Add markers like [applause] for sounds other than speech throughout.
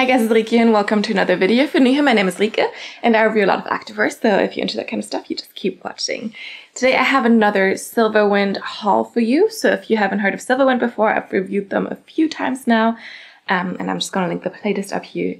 Hi guys, it's Rike and welcome to another video. If you're new here, my name is Rike and I review a lot of activewear, so if you're into that kind of stuff, you just keep watching. Today I have another Silverwind haul for you. So if you haven't heard of Silverwind before, I've reviewed them a few times now. Um, and I'm just going to link the playlist up here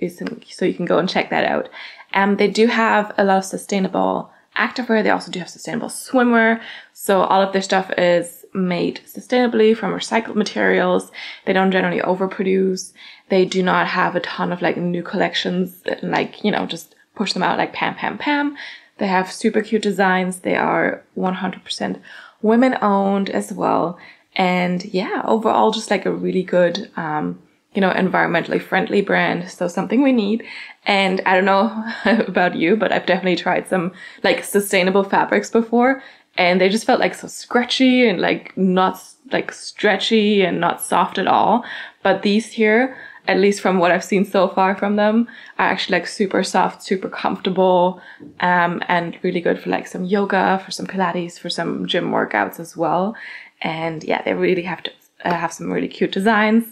so you can go and check that out. Um, they do have a lot of sustainable activewear. They also do have sustainable swimwear. So all of their stuff is made sustainably from recycled materials. They don't generally overproduce. They do not have a ton of like new collections that like, you know, just push them out like pam, pam, pam. They have super cute designs. They are 100% women owned as well. And yeah, overall, just like a really good, um, you know, environmentally friendly brand. So something we need. And I don't know [laughs] about you, but I've definitely tried some like sustainable fabrics before and they just felt like so scratchy and like not like stretchy and not soft at all. But these here, at least from what I've seen so far from them, are actually like super soft, super comfortable, um, and really good for like some yoga, for some Pilates, for some gym workouts as well. And yeah, they really have to uh, have some really cute designs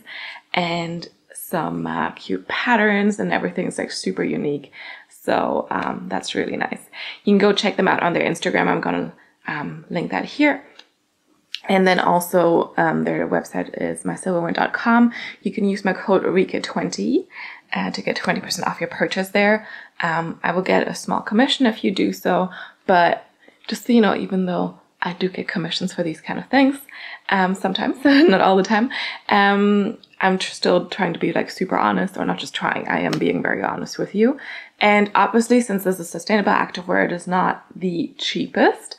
and some uh, cute patterns and everything's like super unique. So um, that's really nice. You can go check them out on their Instagram. I'm gonna um, link that here. And then also um, their website is mysilverwind.com. You can use my code RIKE20 uh, to get 20% off your purchase there. Um, I will get a small commission if you do so, but just so you know, even though I do get commissions for these kind of things, um, sometimes, [laughs] not all the time, um, I'm tr- still trying to be like super honest, or not just trying, I am being very honest with you. And obviously, since this is a sustainable activewear, it is not the cheapest.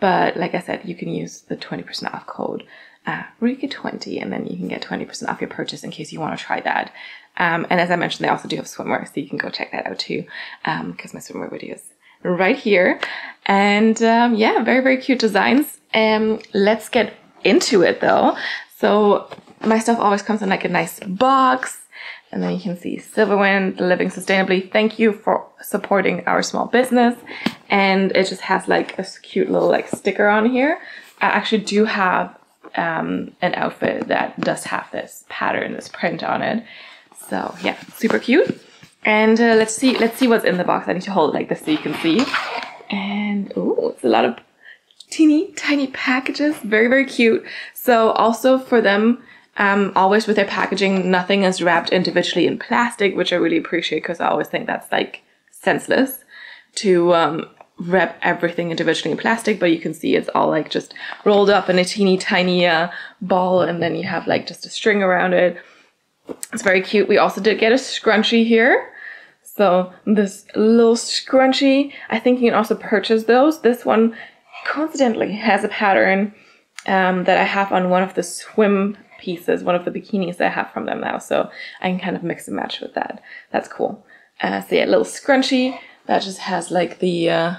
But like I said, you can use the 20% off code uh, RIKE20 and then you can get 20% off your purchase in case you want to try that. Um, and as I mentioned, they also do have swimwear, so you can go check that out too, Um because um, my swimwear videos right here. And um, yeah, very, very cute designs. Um, let's get into it though. So my stuff always comes in like a nice box. And then you can see Silverwind, Living Sustainably. Thank you for supporting our small business. And it just has like a cute little like sticker on here. I actually do have um, an outfit that does have this pattern, this print on it. So yeah, super cute. And uh, let's see, let's see what's in the box. I need to hold it like this so you can see. And oh, it's a lot of teeny tiny packages. Very, very cute. So also for them, um, always with their packaging, nothing is wrapped individually in plastic, which I really appreciate because I always think that's like senseless to um, wrap everything individually in plastic. But you can see it's all like just rolled up in a teeny tiny uh, ball, and then you have like just a string around it. It's very cute. We also did get a scrunchie here. So this little scrunchie, I think you can also purchase those. This one coincidentally has a pattern um, that I have on one of the swim pieces, one of the bikinis I have from them now. So I can kind of mix and match with that. That's cool. Uh, so yeah, a little scrunchie that just has like the uh,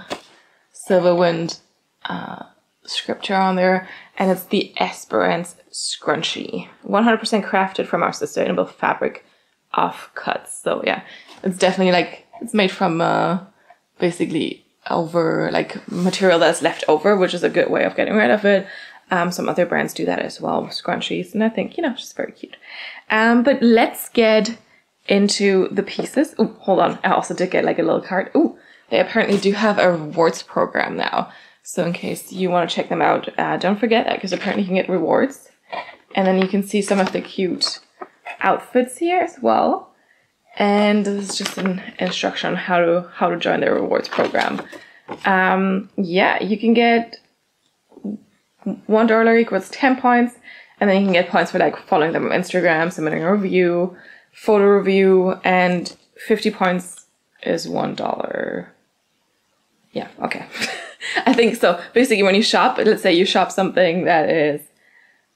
Silverwind uh, scripture on there. And it's the Esperance scrunchie. 100% crafted from our sustainable fabric offcuts. So yeah, it's definitely like, it's made from uh, basically over like material that's left over, which is a good way of getting rid of it. Um, some other brands do that as well scrunchies, and I think, you know, just very cute. Um, but let's get into the pieces. Oh, hold on. I also did get like a little card. Oh, they apparently do have a rewards program now. So in case you want to check them out, uh, don't forget that because apparently you can get rewards. And then you can see some of the cute outfits here as well. And this is just an instruction on how to how to join their rewards program. Um, yeah, you can get one dollar equals 10 points and then you can get points for like following them on instagram submitting a review photo review and 50 points is one dollar. Yeah okay. [laughs] I think so. Basically when you shop let's say you shop something that is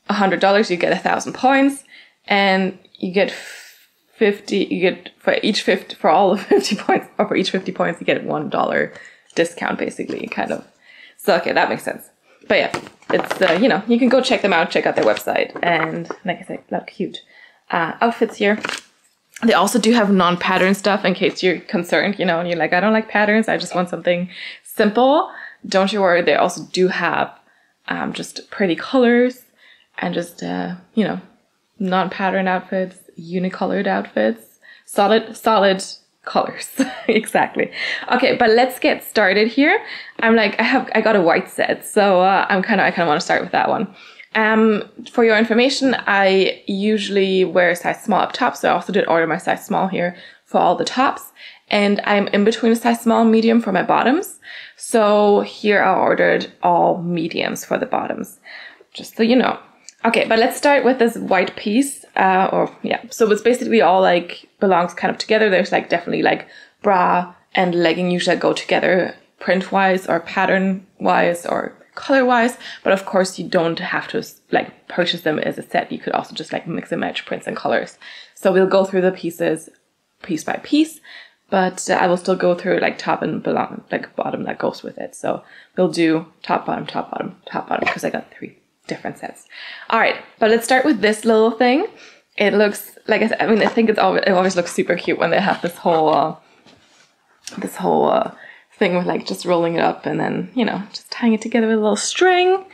a hundred dollars you get a thousand points and you get 50 you get for each 50 for all of [laughs] 50 points or for each 50 points you get one dollar discount basically kind of. So okay that makes sense but yeah, it's uh, you know you can go check them out, check out their website, and like I said, look cute uh, outfits here. They also do have non-pattern stuff in case you're concerned, you know, and you're like, I don't like patterns, I just want something simple. Don't you worry, they also do have um, just pretty colors and just uh, you know non-pattern outfits, unicolored outfits solid, solid colors. [laughs] exactly. Okay, but let's get started here. I'm like, I have, I got a white set, so uh, I'm kind of, I kind of want to start with that one. Um, for your information, I usually wear a size small up top, so I also did order my size small here for all the tops. And I'm in between a size small and medium for my bottoms. So here I ordered all mediums for the bottoms, just so you know. Okay, but let's start with this white piece, uh, or yeah, so it's basically all like belongs kind of together. There's like definitely like bra and legging usually go together print wise or pattern wise or color wise, but of course you don't have to like purchase them as a set. You could also just like mix and match prints and colors. So we'll go through the pieces piece by piece, but uh, I will still go through like top and belong like bottom that goes with it. So we'll do top, bottom, top, bottom, top, bottom because I got three different sets. All right, but let's start with this little thing. It looks like I, said, I mean I think it's always, it always looks super cute when they have this whole uh, this whole uh, thing with like just rolling it up and then you know just tying it together with a little string.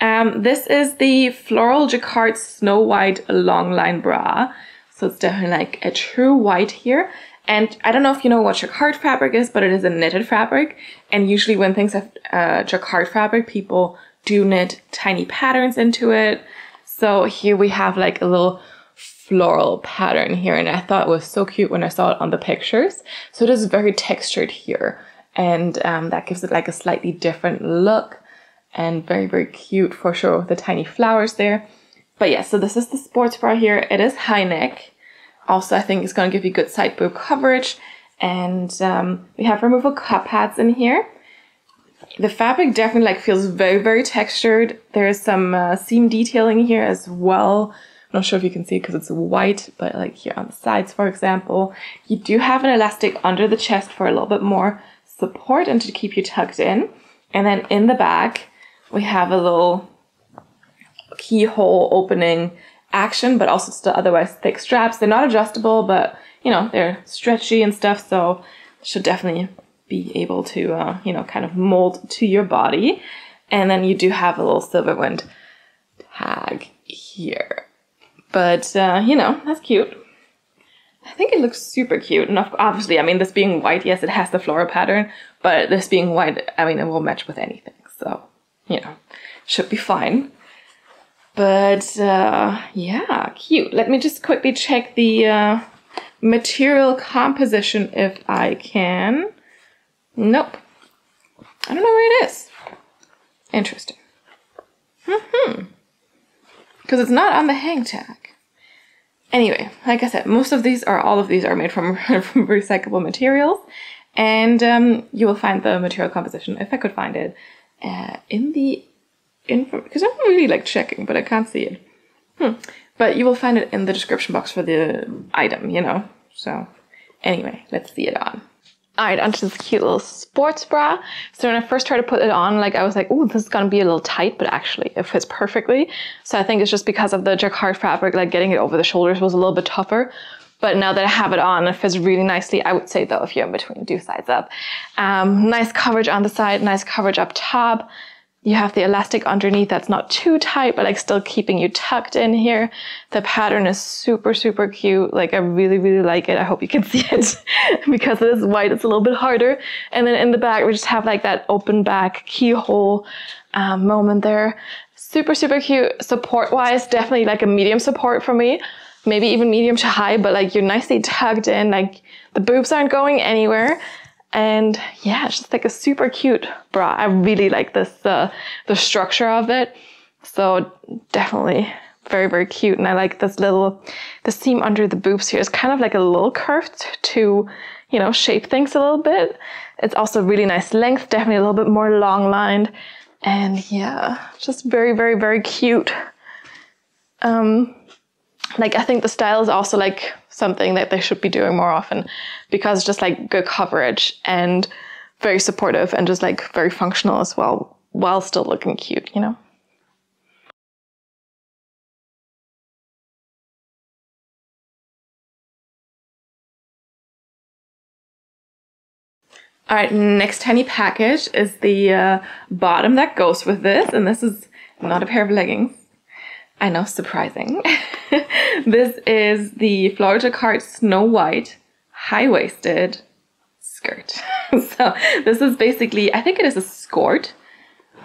Um, this is the Floral Jacquard Snow White Long Line Bra. So it's definitely like a true white here. And I don't know if you know what jacquard fabric is, but it is a knitted fabric. And usually when things have uh, jacquard fabric, people do knit tiny patterns into it. So here we have like a little floral pattern here. And I thought it was so cute when I saw it on the pictures. So it is very textured here. And um, that gives it like a slightly different look and very, very cute for sure with the tiny flowers there. But yeah, so this is the sports bra here. It is high neck. Also, I think it's going to give you good side boob coverage. And um, we have removable cup pads in here. The fabric definitely like feels very, very textured. There's some uh, seam detailing here as well. I'm not sure if you can see because it's white, but like here on the sides, for example, you do have an elastic under the chest for a little bit more support and to keep you tucked in. And then in the back, we have a little keyhole opening action, but also still otherwise thick straps. They're not adjustable, but you know, they're stretchy and stuff, so should definitely be able to, uh, you know, kind of mold to your body. And then you do have a little Silverwind tag here. But, uh, you know, that's cute. I think it looks super cute. And obviously, I mean, this being white, yes, it has the floral pattern, but this being white, I mean, it will match with anything. So, you know, should be fine. But uh, yeah, cute. Let me just quickly check the uh, material composition if I can. Nope. I don't know where it is. Interesting. hmm Because it's not on the hang tag. Anyway, like I said, most of these are all of these are made from, [laughs] from recyclable materials. And um, you will find the material composition, if I could find it, uh, in the info because I'm really like checking, but I can't see it. Hmm. But you will find it in the description box for the item, you know. So anyway, let's see it on. Alright, onto this cute little sports bra. So when I first tried to put it on, like I was like, oh, this is gonna be a little tight, but actually it fits perfectly. So I think it's just because of the jacquard fabric, like getting it over the shoulders was a little bit tougher. But now that I have it on, it fits really nicely. I would say though, if you're in between, do sides up. Um, nice coverage on the side, nice coverage up top. You have the elastic underneath that's not too tight, but like still keeping you tucked in here. The pattern is super, super cute. Like I really, really like it. I hope you can [laughs] see it [laughs] because it is white. It's a little bit harder. And then in the back, we just have like that open back keyhole um, moment there. Super, super cute. Support wise, definitely like a medium support for me. Maybe even medium to high, but like you're nicely tucked in. Like the boobs aren't going anywhere. And yeah, it's just like a super cute bra. I really like this, uh, the structure of it. So definitely very, very cute. And I like this little, the seam under the boobs here is kind of like a little curved to, you know, shape things a little bit. It's also really nice length, definitely a little bit more long lined. And yeah, just very, very, very cute. Um, like I think the style is also like something that they should be doing more often because just like good coverage and very supportive and just like very functional as well while still looking cute, you know? All right, next tiny package is the uh, bottom that goes with this, and this is not a pair of leggings. I know, surprising. [laughs] this is the Floral Jacquard Snow White high-waisted skirt. [laughs] so this is basically, I think it is a skirt,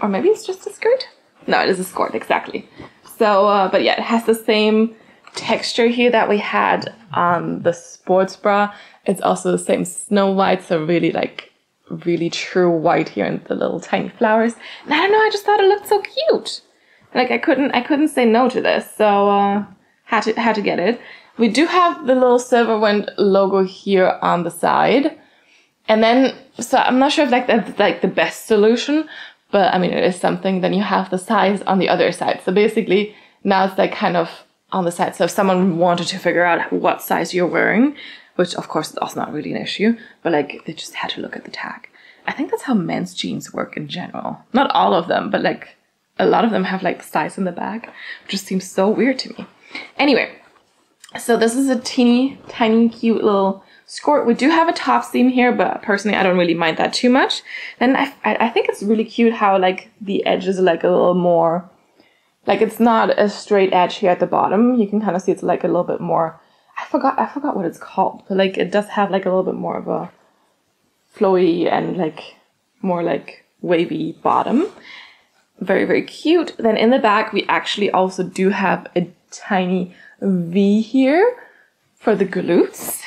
or maybe it's just a skirt. No, it is a skirt, exactly. So, uh, but yeah, it has the same texture here that we had on the sports bra. It's also the same snow white, so really like really true white here and the little tiny flowers. And I don't know, I just thought it looked so cute. Like I couldn't I couldn't say no to this, so uh, had to had to get it. We do have the little silver Silverwind logo here on the side. And then so I'm not sure if like that's like the best solution, but I mean it is something. Then you have the size on the other side. So basically now it's like kind of on the side. So if someone wanted to figure out what size you're wearing, which of course is also not really an issue, but like they just had to look at the tag. I think that's how men's jeans work in general. Not all of them, but like a lot of them have like size in the back, which just seems so weird to me. Anyway, so this is a teeny tiny cute little skirt. We do have a top seam here, but personally I don't really mind that too much. And I, I think it's really cute how like the edges are like a little more, like it's not a straight edge here at the bottom. You can kind of see it's like a little bit more I forgot I forgot what it's called, but like it does have like a little bit more of a flowy and like more like wavy bottom. Very, very cute. Then in the back, we actually also do have a tiny V here for the glutes.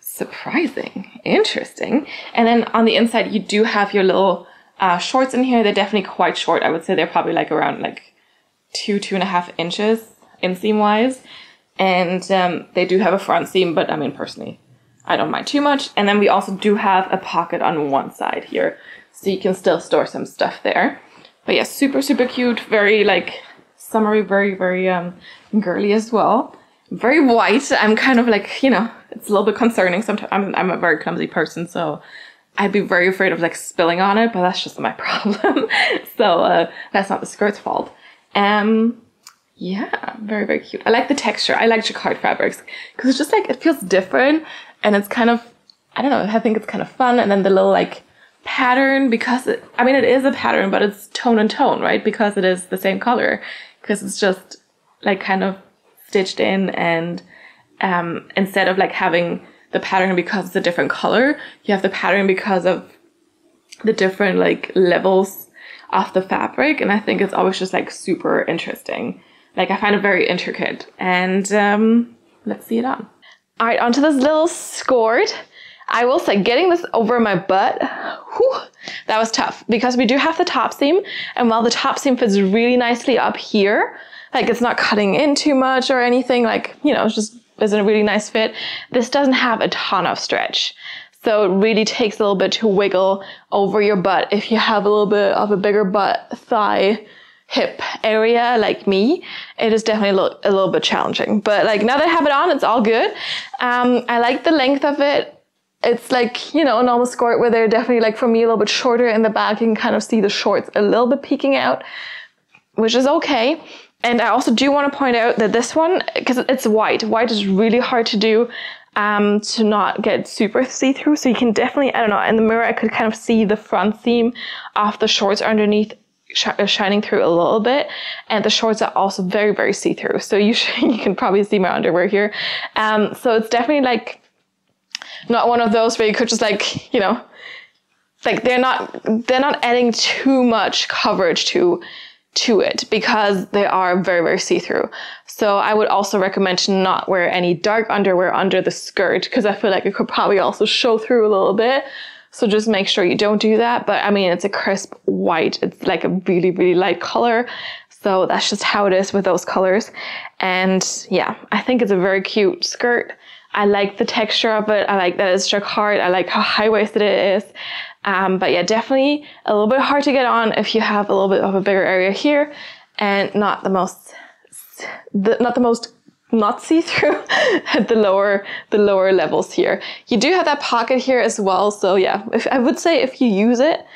Surprising. Interesting. And then on the inside, you do have your little uh, shorts in here. They're definitely quite short. I would say they're probably like around like two, two and a half inches inseam wise. And um, they do have a front seam, but I mean, personally, I don't mind too much. And then we also do have a pocket on one side here, so you can still store some stuff there. But yeah, super, super cute. Very like summery, very, very um, girly as well. Very white. I'm kind of like, you know, it's a little bit concerning sometimes. I'm, I'm a very clumsy person, so I'd be very afraid of like spilling on it, but that's just my [laughs] problem. so uh, that's not the skirt's fault. Um, yeah, very, very cute. I like the texture. I like jacquard fabrics because it's just like, it feels different and it's kind of, I don't know, I think it's kind of fun. And then the little like pattern because it, I mean, it is a pattern, but it's tone and tone, right? Because it is the same color because it's just like kind of stitched in and um, instead of like having the pattern because it's a different color, you have the pattern because of the different like levels of the fabric. And I think it's always just like super interesting. Like I find it very intricate and um, let's see it on. All right, onto this little skirt. I will say getting this over my butt, whew, that was tough because we do have the top seam and while the top seam fits really nicely up here, like it's not cutting in too much or anything, like, you know, it's just isn't a really nice fit. This doesn't have a ton of stretch. So it really takes a little bit to wiggle over your butt if you have a little bit of a bigger butt thigh hip area like me, it is definitely a little, a little bit challenging. But like now that I have it on, it's all good. Um, I like the length of it. It's like, you know, a normal skirt where they're definitely like for me a little bit shorter in the back. You can kind of see the shorts a little bit peeking out, which is okay. And I also do want to point out that this one, because it's white, white is really hard to do um, to not get super see-through. So you can definitely, I don't know, in the mirror I could kind of see the front seam of the shorts underneath sh- uh, shining through a little bit, and the shorts are also very very see through. So you [laughs] you can probably see my underwear here. Um, so it's definitely like not one of those where you could just like you know like they're not they're not adding too much coverage to to it because they are very very see-through so i would also recommend to not wear any dark underwear under the skirt because i feel like it could probably also show through a little bit so just make sure you don't do that. But I mean, it's a crisp white. It's like a really, really light color. So that's just how it is with those colors. And yeah, I think it's a very cute skirt. I like the texture of it. I like that it's jacquard. I like how high-waisted it is. Um, but yeah, definitely a little bit hard to get on if you have a little bit of a bigger area here and not the most, the, not the most not see through at [laughs] the lower the lower levels here. You do have that pocket here as well. So yeah, if, I would say if you use it,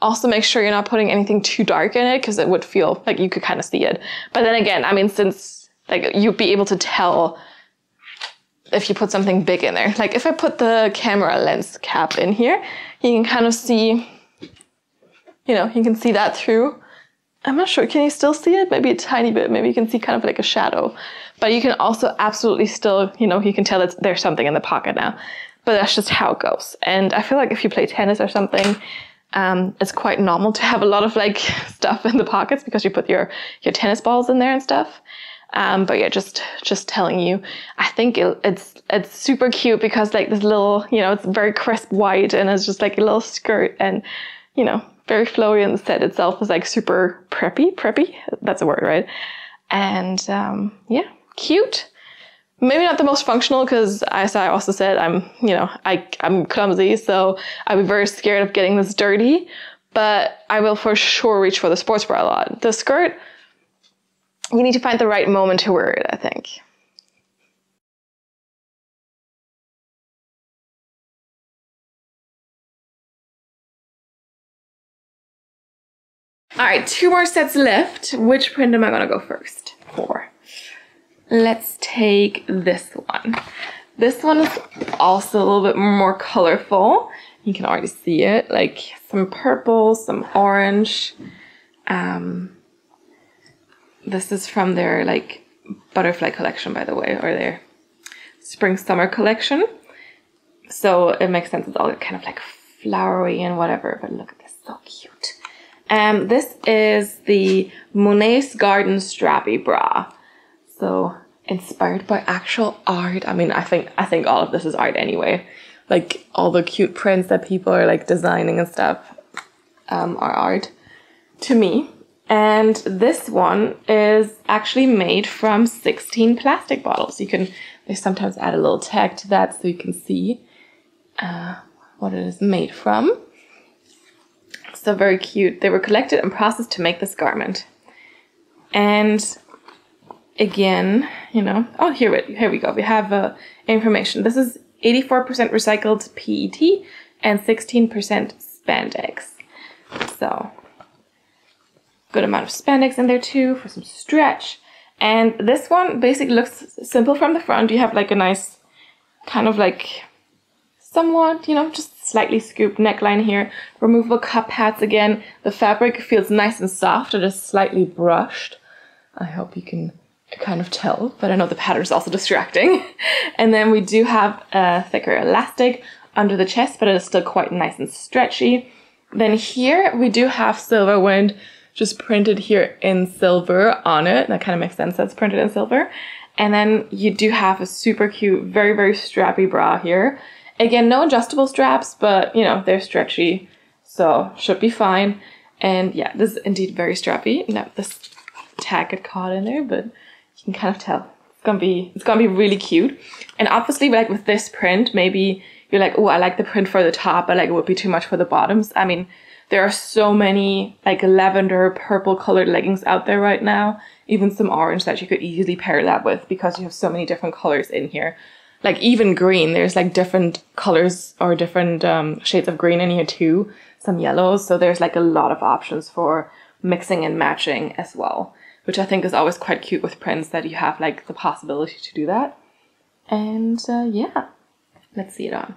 also make sure you're not putting anything too dark in it because it would feel like you could kind of see it. But then again, I mean, since like you'd be able to tell if you put something big in there. Like if I put the camera lens cap in here, you can kind of see, you know, you can see that through. I'm not sure, can you still see it? Maybe a tiny bit, maybe you can see kind of like a shadow. But you can also absolutely still, you know, you can tell that there's something in the pocket now. but that's just how it goes. And I feel like if you play tennis or something, um, it's quite normal to have a lot of like [laughs] stuff in the pockets because you put your your tennis balls in there and stuff. Um, but yeah, just just telling you, I think it, it's it's super cute because like this little, you know, it's very crisp white and it's just like a little skirt and you know very flowy and the set itself is like super preppy, preppy. That's a word, right? And um, yeah, cute. Maybe not the most functional because, as I also said, I'm you know I I'm clumsy, so I'd be very scared of getting this dirty. But I will for sure reach for the sports bra a lot. The skirt you need to find the right moment to wear it, I think. All right, two more sets left. Which print am I gonna go first for? Let's take this one. This one is also a little bit more colorful. You can already see it, like some purple, some orange, um, this is from their like butterfly collection, by the way, or their spring summer collection. So it makes sense. It's all kind of like flowery and whatever. But look at this, so cute. Um, this is the Monet's Garden Strappy Bra. So inspired by actual art. I mean, I think I think all of this is art anyway. Like all the cute prints that people are like designing and stuff um, are art to me. And this one is actually made from 16 plastic bottles. You can, they sometimes add a little tag to that so you can see uh, what it is made from. So very cute. They were collected and processed to make this garment. And again, you know, oh, here, we, here we go. We have uh, information. This is 84% recycled PET and 16% spandex. So good amount of spandex in there too for some stretch. And this one basically looks simple from the front. You have like a nice kind of like somewhat, you know, just slightly scooped neckline here. Removable cup pads again. The fabric feels nice and soft and just slightly brushed. I hope you can kind of tell, but I know the pattern is also [laughs] distracting. and then we do have a thicker elastic under the chest, but it is still quite nice and stretchy. Then here we do have Silverwind just printed here in silver on it. That kind of makes sense. That's printed in silver. And then you do have a super cute, very, very strappy bra here. Again, no adjustable straps, but you know, they're stretchy, so should be fine. And yeah, this is indeed very strappy. Now this tag got caught in there, but you can kind of tell. It's gonna be it's gonna be really cute. And obviously like with this print, maybe you're like, oh, I like the print for the top, but like it would be too much for the bottoms. I mean, there are so many like lavender, purple colored leggings out there right now. Even some orange that you could easily pair that with because you have so many different colors in here. Like even green, there's like different colors or different um, shades of green in here too. Some yellows. So there's like a lot of options for mixing and matching as well, which I think is always quite cute with prints that you have like the possibility to do that. And uh, yeah, let's see it on.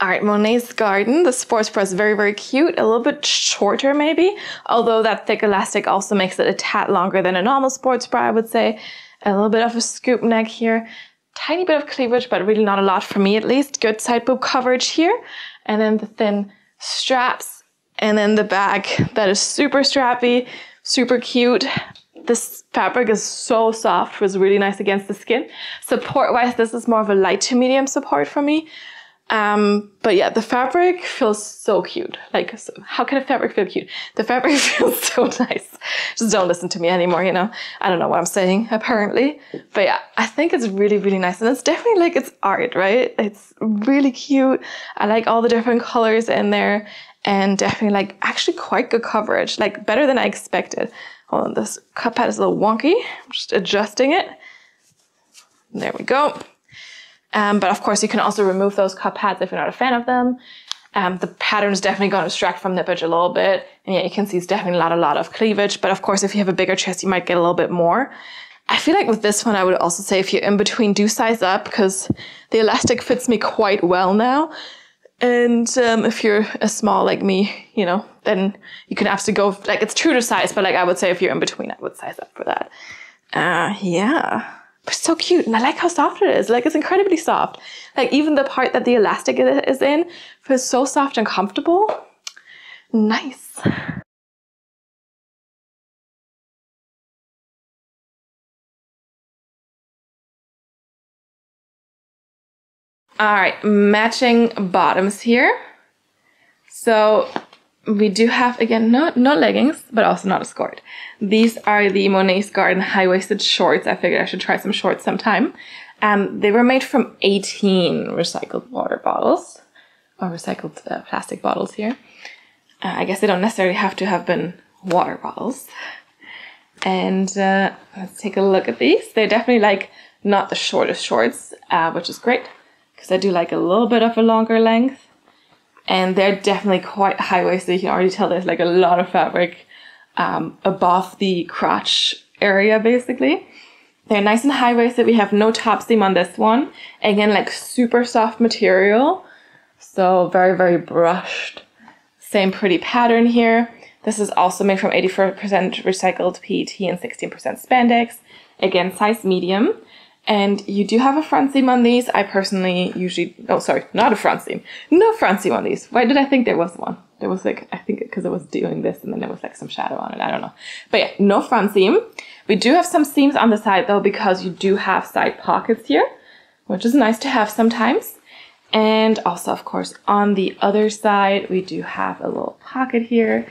All right, Monet's Garden. The sports bra is very, very cute. A little bit shorter maybe, although that thick elastic also makes it a tad longer than a normal sports bra, I would say. A little bit of a scoop neck here. Tiny bit of cleavage, but really not a lot for me at least. Good side boob coverage here. And then the thin straps. And then the back that is super strappy, super cute. This fabric is so soft, was really nice against the skin. Support-wise, this is more of a light to medium support for me. Um, but yeah, the fabric feels so cute. Like, so how can a fabric feel cute? The fabric [laughs] feels so nice. Just don't listen to me anymore, you know? I don't know what I'm saying, apparently. But yeah, I think it's really, really nice. And it's definitely like it's art, right? It's really cute. I like all the different colors in there and definitely like actually quite good coverage, like better than I expected. Hold on, this cup pad is a little wonky. I'm just adjusting it. There we go. Um, but of course, you can also remove those cup pads if you're not a fan of them. Um, the pattern is definitely going to distract from the nippage a little bit. And yeah, you can see it's definitely a lot, a lot of cleavage. But of course, if you have a bigger chest, you might get a little bit more. I feel like with this one, I would also say if you're in between, do size up because the elastic fits me quite well now. And um, if you're a small like me, you know, then you can have to go, like it's true to size, but like I would say if you're in between, I would size up for that. Uh, yeah. So cute. And I like how soft it is. Like it's incredibly soft. Like even the part that the elastic is in feels so soft and comfortable. Nice. All right, matching bottoms here. So we do have, again, no, no leggings, but also not a skirt. These are the Monet's Garden high-waisted shorts. I figured I should try some shorts sometime. Um, they were made from 18 recycled water bottles, or recycled uh, plastic bottles here. Uh, I guess they don't necessarily have to have been water bottles. And uh, let's take a look at these. They're definitely like not the shortest shorts, uh, which is great because I do like a little bit of a longer length and they're definitely quite high waisted. You can already tell there's like a lot of fabric um, above the crotch area, basically. They're nice and high waisted. We have no top seam on this one. Again, like super soft material, so very very brushed. Same pretty pattern here. This is also made from 84% recycled PET and 16% spandex. Again, size medium. And you do have a front seam on these. I personally usually, oh, sorry, not a front seam. No front seam on these. Why did I think there was one? There was like, I think because it was doing this and then there was like some shadow on it. I don't know. But yeah, no front seam. We do have some seams on the side though because you do have side pockets here, which is nice to have sometimes. And also, of course, on the other side, we do have a little pocket here.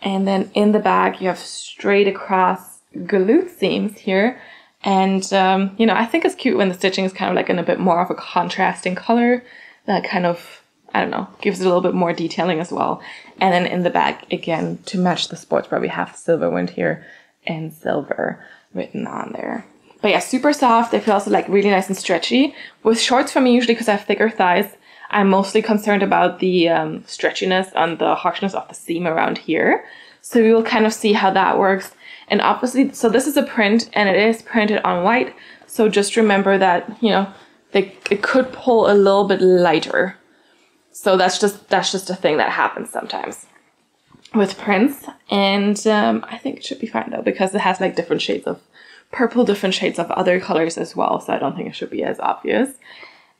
And then in the back, you have straight across glute seams here and, um, you know, I think it's cute when the stitching is kind of like in a bit more of a contrasting color that kind of, I don't know, gives it a little bit more detailing as well. And then in the back, again, to match the sports bra, we have Silverwind here and silver written on there. But yeah, super soft. They feel also like really nice and stretchy. With shorts for me, usually because I have thicker thighs, I'm mostly concerned about the um, stretchiness and the harshness of the seam around here. So we will kind of see how that works and obviously, so this is a print and it is printed on white. So just remember that, you know, they, it could pull a little bit lighter. So that's just, that's just a thing that happens sometimes with prints. And um, I think it should be fine though, because it has like different shades of purple, different shades of other colors as well. So I don't think it should be as obvious.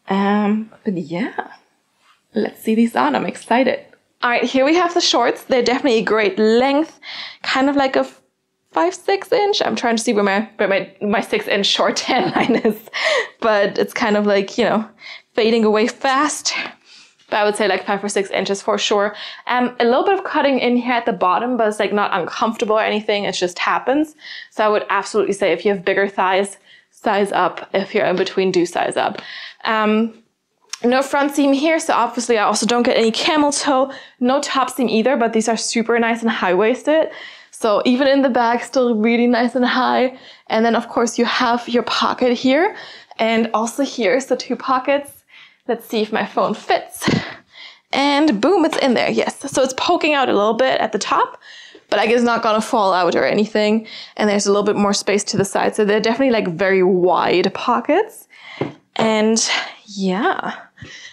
Um, but yeah, let's see these on. I'm excited. All right, here we have the shorts. They're definitely a great length, kind of like a five six inch. I'm trying to see where my where my my six inch short [laughs] tan line is, but it's kind of like you know fading away fast. But I would say like five or six inches for sure. Um, a little bit of cutting in here at the bottom, but it's like not uncomfortable or anything. It just happens. So I would absolutely say if you have bigger thighs, size up. If you're in between, do size up. Um, no front seam here, so obviously I also don't get any camel toe. No top seam either, but these are super nice and high-waisted. So even in the back, still really nice and high. And then of course you have your pocket here. And also here's the two pockets. Let's see if my phone fits. And boom, it's in there, yes. So it's poking out a little bit at the top, but like it's not gonna fall out or anything. And there's a little bit more space to the side. So they're definitely like very wide pockets. And yeah,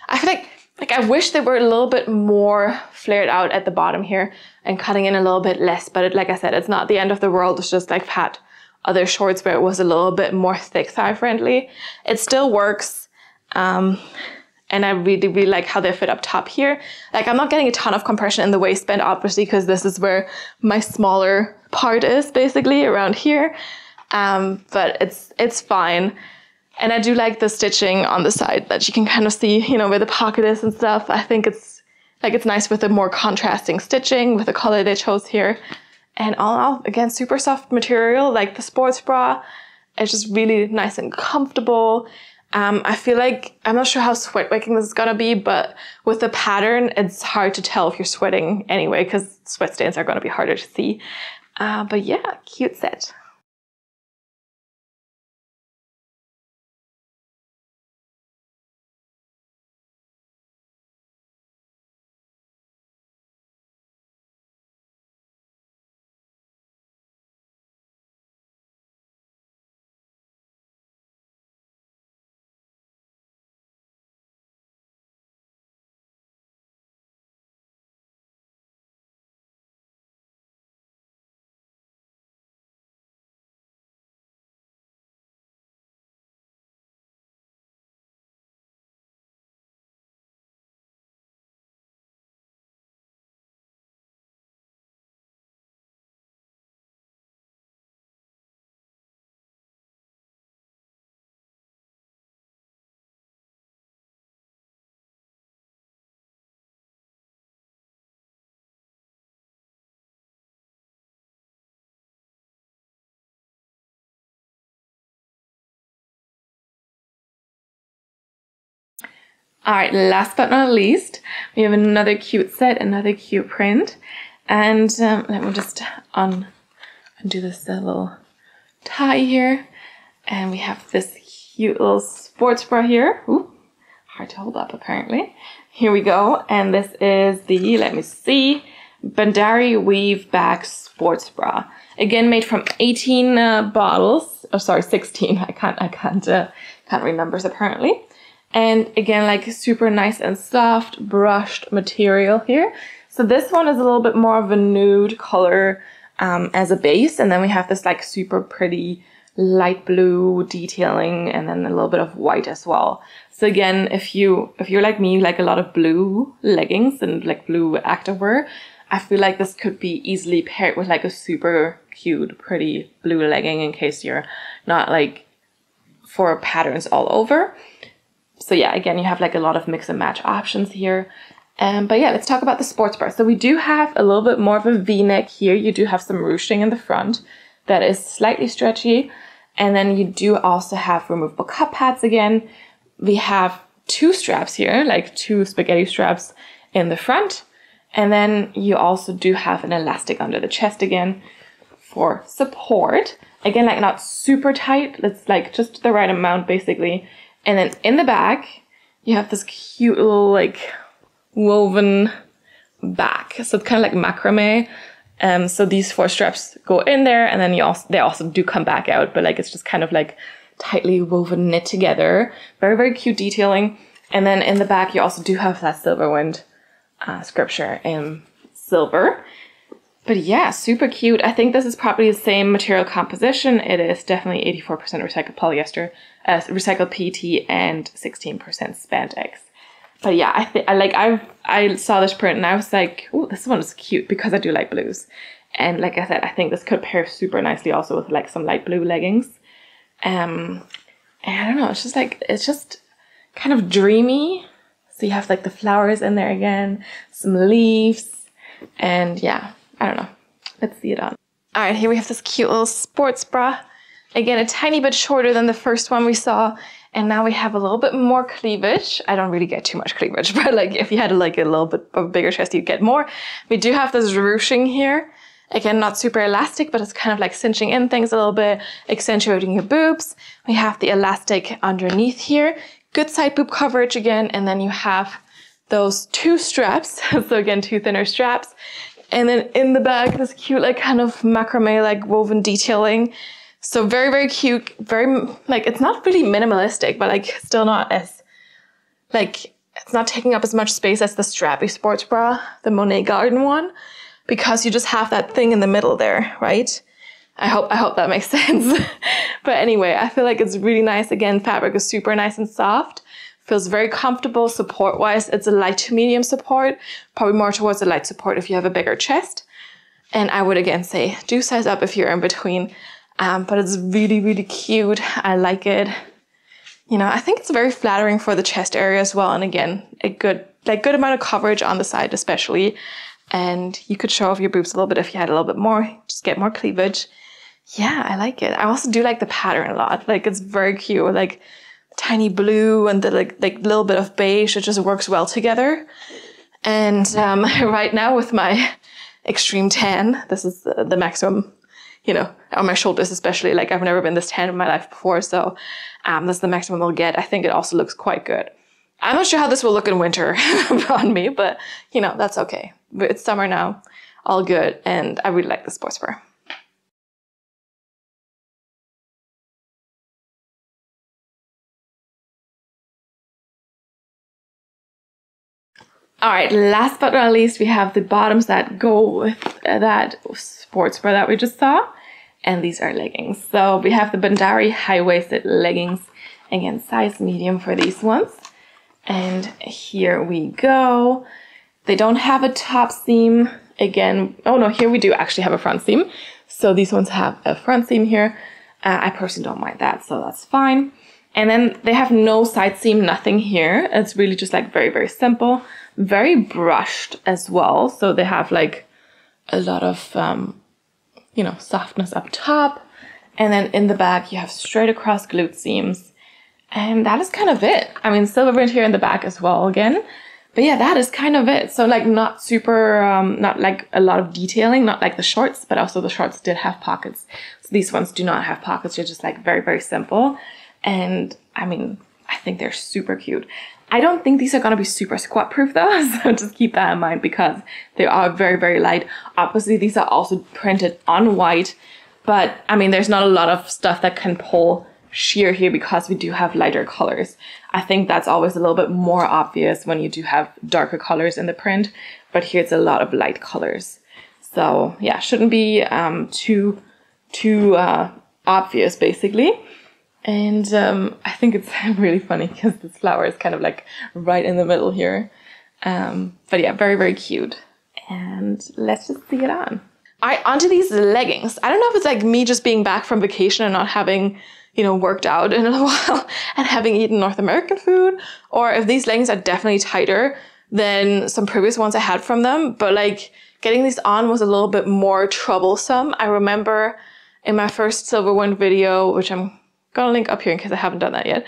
I feel like like I wish they were a little bit more flared out at the bottom here and cutting in a little bit less. But it, like I said, it's not the end of the world. It's just like I've had other shorts where it was a little bit more thick thigh friendly. It still works. Um, and I really, really like how they fit up top here. Like I'm not getting a ton of compression in the waistband, obviously, because this is where my smaller part is basically around here. Um, but it's, it's fine. And I do like the stitching on the side that you can kind of see, you know, where the pocket is and stuff. I think it's like it's nice with the more contrasting stitching with the color they chose here. And all in all, again, super soft material like the sports bra. It's just really nice and comfortable. Um, I feel like, I'm not sure how sweat wicking this is gonna be, but with the pattern, it's hard to tell if you're sweating anyway, because sweat stains are gonna be harder to see. Uh, but yeah, cute set. All right, last but not least, we have another cute set, another cute print. And um, let me just un undo this little tie here. And we have this cute little sports bra here. Ooh, hard to hold up apparently. Here we go. And this is the, let me see, Bandari Weave Back Sports Bra. Again, made from 18 uh, bottles. Oh, sorry, 16. [laughs] I can't, I can't, uh, can't read numbers apparently. And again, like super nice and soft brushed material here. So this one is a little bit more of a nude color um, as a base. And then we have this like super pretty light blue detailing and then a little bit of white as well. So again, if you if you're like me, like a lot of blue leggings and like blue activewear, I feel like this could be easily paired with like a super cute, pretty blue legging in case you're not like for patterns all over. So yeah, again, you have like a lot of mix and match options here. Um, but yeah, let's talk about the sports bra. So we do have a little bit more of a V-neck here. You do have some ruching in the front that is slightly stretchy. And then you do also have removable cup pads again. We have two straps here, like two spaghetti straps in the front. And then you also do have an elastic under the chest again for support. Again, like not super tight. It's like just the right amount basically. And then in the back, you have this cute little like woven back. So it's kind of like macrame. Um, so these four straps go in there and then you also, they also do come back out, but like it's just kind of like tightly woven knit together. Very, very cute detailing. And then in the back, you also do have that Silverwind uh, scripture in silver. But yeah, super cute. I think this is probably the same material composition. It is definitely 84% recycled polyester, uh, recycled PET, and 16% spandex. But yeah, I think I like I I saw this print and I was like, oh, this one is cute because I do like blues. And like I said, I think this could pair super nicely also with like some light blue leggings. Um, and I don't know, it's just like it's just kind of dreamy. So you have like the flowers in there again, some leaves, and yeah, I don't know. Let's see it on. All right, here we have this cute little sports bra. Again, a tiny bit shorter than the first one we saw. And now we have a little bit more cleavage. I don't really get too much cleavage, [laughs] but like if you had like a little bit of a bigger chest, you'd get more. We do have this ruching here. Again, not super elastic, but it's kind of like cinching in things a little bit, accentuating your boobs. We have the elastic underneath here. Good side boob coverage again. And then you have those two straps. [laughs] so again, two thinner straps. And then in the back, this cute, like kind of macrame, like woven detailing. So very, very cute. Very, like, it's not really minimalistic, but like still not as, like, it's not taking up as much space as the strappy sports bra, the Monet Garden one, because you just have that thing in the middle there, right? I hope I hope that makes [laughs] sense. but anyway, I feel like it's really nice. Again, fabric is super nice and soft. Feels very comfortable support wise. It's a light to medium support, probably more towards a light support if you have a bigger chest. And I would again say do size up if you're in between. Um, but it's really, really cute. I like it. You know, I think it's very flattering for the chest area as well. And again, a good, like good amount of coverage on the side, especially. And you could show off your boobs a little bit if you had a little bit more, just get more cleavage. Yeah, I like it. I also do like the pattern a lot. Like it's very cute. Like tiny blue and the like like little bit of beige. It just works well together. And um, [laughs] right now with my extreme tan, this is the, the, maximum, you know, on my shoulders especially. Like I've never been this tan in my life before, so um, that's the maximum I'll get. I think it also looks quite good. I'm not sure how this will look in winter [laughs] on me, but you know that's okay. But it's summer now, all good, and I really like the sports All right, last but not least, we have the bottoms that go with that sports bra that we just saw. And these are leggings. So we have the Bandari high-waisted leggings. Again, size medium for these ones. And here we go. They don't have a top seam. Again, oh no, here we do actually have a front seam. So these ones have a front seam here. Uh, I personally don't mind that, so that's fine. And then they have no side seam, nothing here. It's really just like very, very simple very brushed as well. So they have like a lot of, um, you know, softness up top. And then in the back, you have straight across glute seams. And that is kind of it. I mean, silver print here in the back as well again. But yeah, that is kind of it. So like not super, um, not like a lot of detailing, not like the shorts, but also the shorts did have pockets. So these ones do not have pockets. They're just like very, very simple. And I mean, I think they're super cute. I don't think these are going to be super squat proof though, [laughs] so just keep that in mind because they are very, very light. Obviously, these are also printed on white, but I mean, there's not a lot of stuff that can pull sheer here because we do have lighter colors. I think that's always a little bit more obvious when you do have darker colors in the print, but here it's a lot of light colors. So yeah, shouldn't be um, too, too uh, obvious basically. And um, I think it's [laughs] really funny because this flower is kind of like right in the middle here. Um, but yeah, very, very cute. And let's just see it on. All right, onto these leggings. I don't know if it's like me just being back from vacation and not having, you know, worked out in a [laughs] while and having eaten North American food, or if these leggings are definitely tighter than some previous ones I had from them. But like getting these on was a little bit more troublesome. I remember in my first Silverwind video, which I'm gonna link up here in case I haven't done that yet.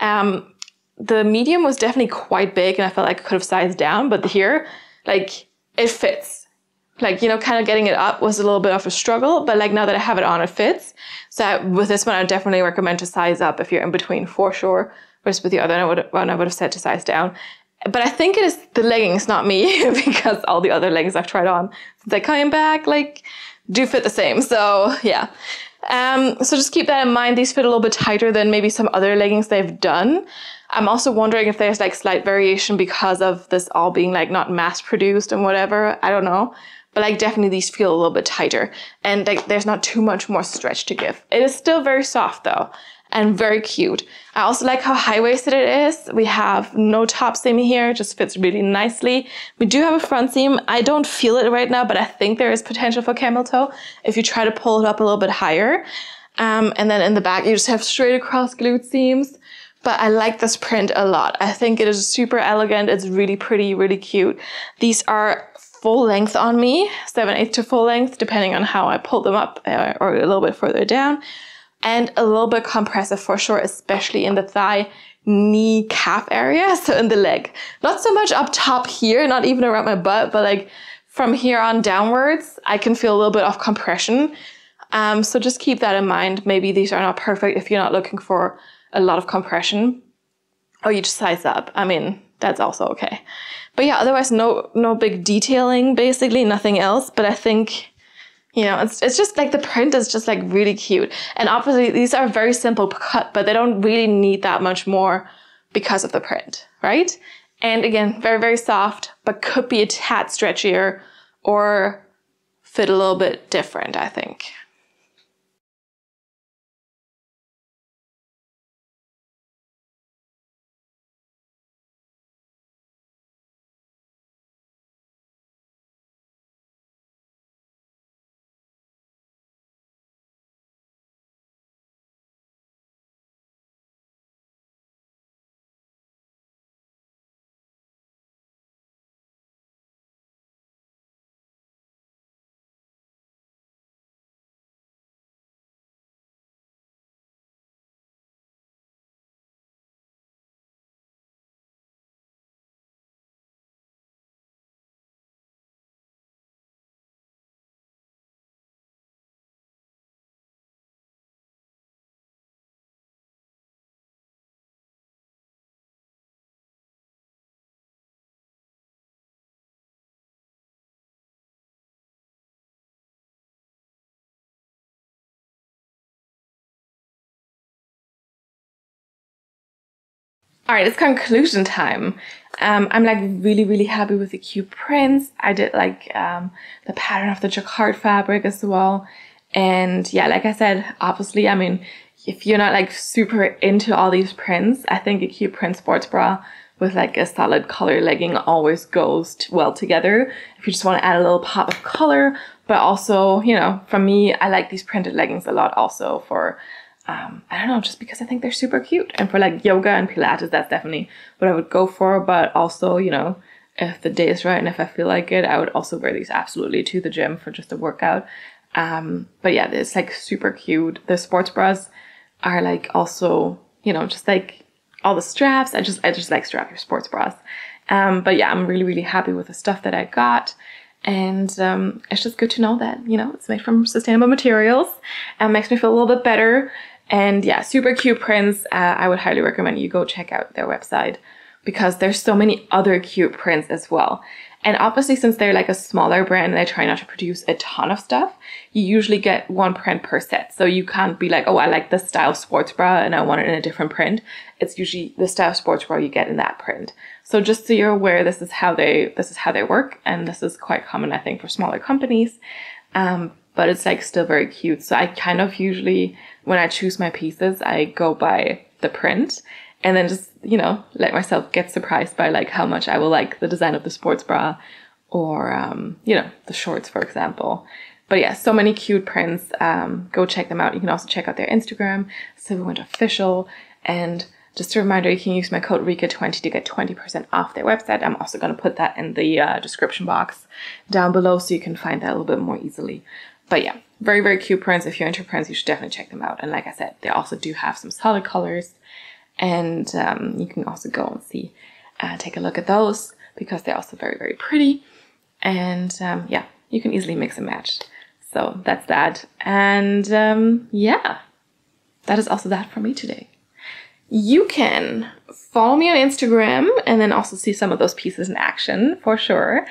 Um, the medium was definitely quite big and I felt like I could have sized down, but here, like, it fits. Like, you know, kind of getting it up was a little bit of a struggle, but like now that I have it on, it fits. So I, with this one, I definitely recommend to size up if you're in between for sure. Whereas with the other one, I would have said to size down. But I think it is the leggings, not me, [laughs] because all the other leggings I've tried on since they came back, like, do fit the same. So yeah. Um, so just keep that in mind. These fit a little bit tighter than maybe some other leggings they've done. I'm also wondering if there's like slight variation because of this all being like not mass produced and whatever. I don't know. But like definitely these feel a little bit tighter and like there's not too much more stretch to give. It is still very soft though and very cute. I also like how high-waisted it is. We have no top seam here, just fits really nicely. We do have a front seam. I don't feel it right now, but I think there is potential for camel toe if you try to pull it up a little bit higher. Um, and then in the back, you just have straight across glute seams. But I like this print a lot. I think it is super elegant. It's really pretty, really cute. These are full length on me, 7 8 to full length, depending on how I pull them up uh, or a little bit further down and a little bit compressive for sure, especially in the thigh, knee, calf area. [laughs] So in the leg, not so much up top here, not even around my butt, but like from here on downwards, I can feel a little bit of compression. Um, so just keep that in mind. Maybe these are not perfect if you're not looking for a lot of compression or you just size up. I mean, that's also okay. But yeah, otherwise no no big detailing, basically nothing else. But I think you know, it's, it's just like the print is just like really cute. And obviously these are very simple cut, but they don't really need that much more because of the print, right? And again, very, very soft, but could be a tad stretchier or fit a little bit different, I think. All right, it's conclusion time. Um, I'm like really, really happy with the cute prints. I did like um, the pattern of the jacquard fabric as well. And yeah, like I said, obviously, I mean, if you're not like super into all these prints, I think a cute print sports bra with like a solid color legging always goes well together. If you just want to add a little pop of color, but also, you know, for me, I like these printed leggings a lot also for um, I don't know, just because I think they're super cute. And for like yoga and Pilates, that's definitely what I would go for. But also, you know, if the day is right and if I feel like it, I would also wear these absolutely to the gym for just a workout. Um, but yeah, it's like super cute. The sports bras are like also, you know, just like all the straps. I just I just like strap your sports bras. Um, but yeah, I'm really really happy with the stuff that I got. And um, it's just good to know that, you know, it's made from sustainable materials and makes me feel a little bit better. And yeah, super cute prints. Uh, I would highly recommend you go check out their website because there's so many other cute prints as well. And obviously, since they're like a smaller brand and they try not to produce a ton of stuff, you usually get one print per set. So you can't be like, oh, I like this style sports bra and I want it in a different print. It's usually the style sports bra you get in that print. So just so you're aware, this is how they this is how they work, and this is quite common, I think, for smaller companies. Um, but it's like still very cute. So I kind of usually, when I choose my pieces, I go by the print and then just you know let myself get surprised by like how much I will like the design of the sports bra or um, you know the shorts for example. But yeah, so many cute prints. Um, go check them out. You can also check out their Instagram, Silverwind Official, and just a reminder, you can use my code RIKE20 to get 20% off their website. I'm also going to put that in the uh, description box down below so you can find that a little bit more easily. But yeah, very, very cute prints. If you're into prints, you should definitely check them out. And like I said, they also do have some solid colors and um, you can also go and see, uh, take a look at those because they're also very, very pretty. And um, yeah, you can easily mix and match. So that's that. And um, yeah, that is also that for me today. You can follow me on Instagram and then also see some of those pieces in action for sure.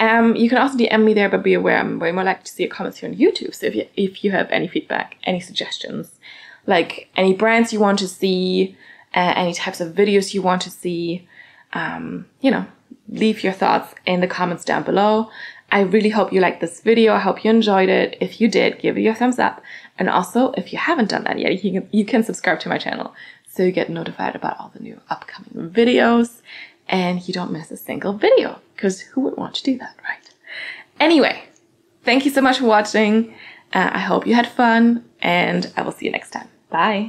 Um, you can also DM me there, but be aware I'm way more likely to see your comments here on YouTube. So if you, if you have any feedback, any suggestions, like any brands you want to see, uh, any types of videos you want to see, um, you know, leave your thoughts in the comments down below. I really hope you liked this video. I hope you enjoyed it. If you did, give it a thumbs up. And also, if you haven't done that yet, you can, you can subscribe to my channel so you get notified about all the new upcoming videos and you don't miss a single video because who would want to do that, right? Anyway, thank you so much for watching. Uh, I hope you had fun and I will see you next time. Bye.